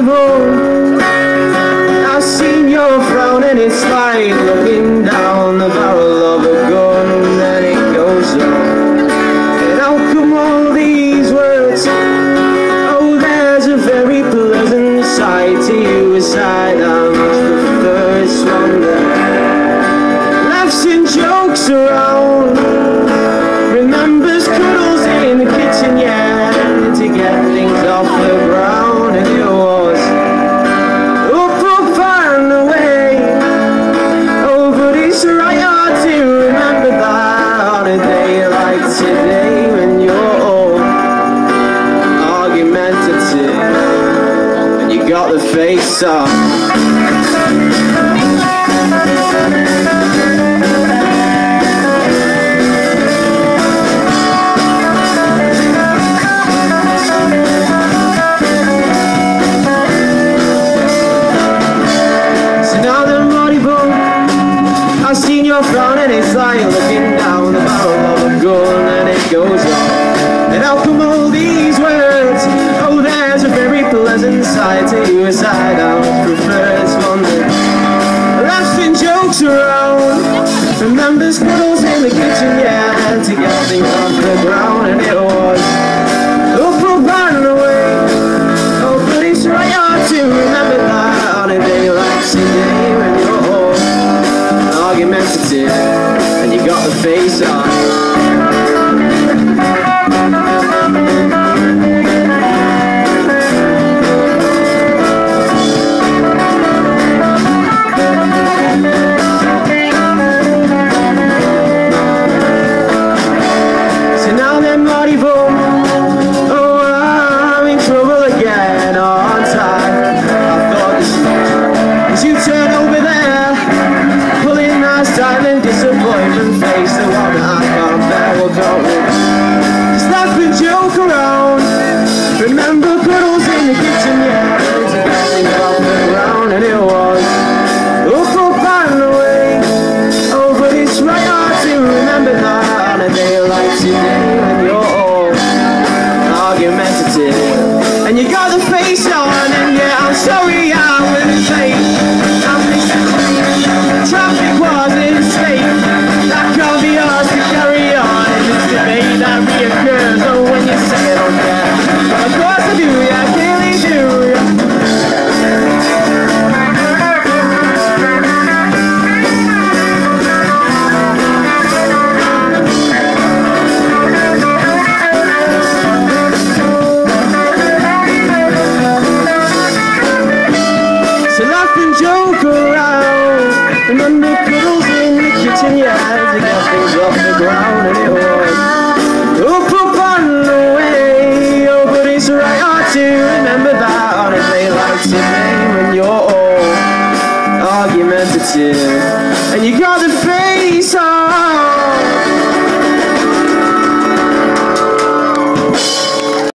evil. got the face up. front and it's like looking down the barrel of a gun and it goes on and I'll come aside, I would prefer it's Monday. Laughing jokes around, remember squiddles in the kitchen, yeah, I had to get things off the ground, and it was Oprah burning away. Oh, but it's hard to remember that on a day like today when you're argumentative and you got the face on.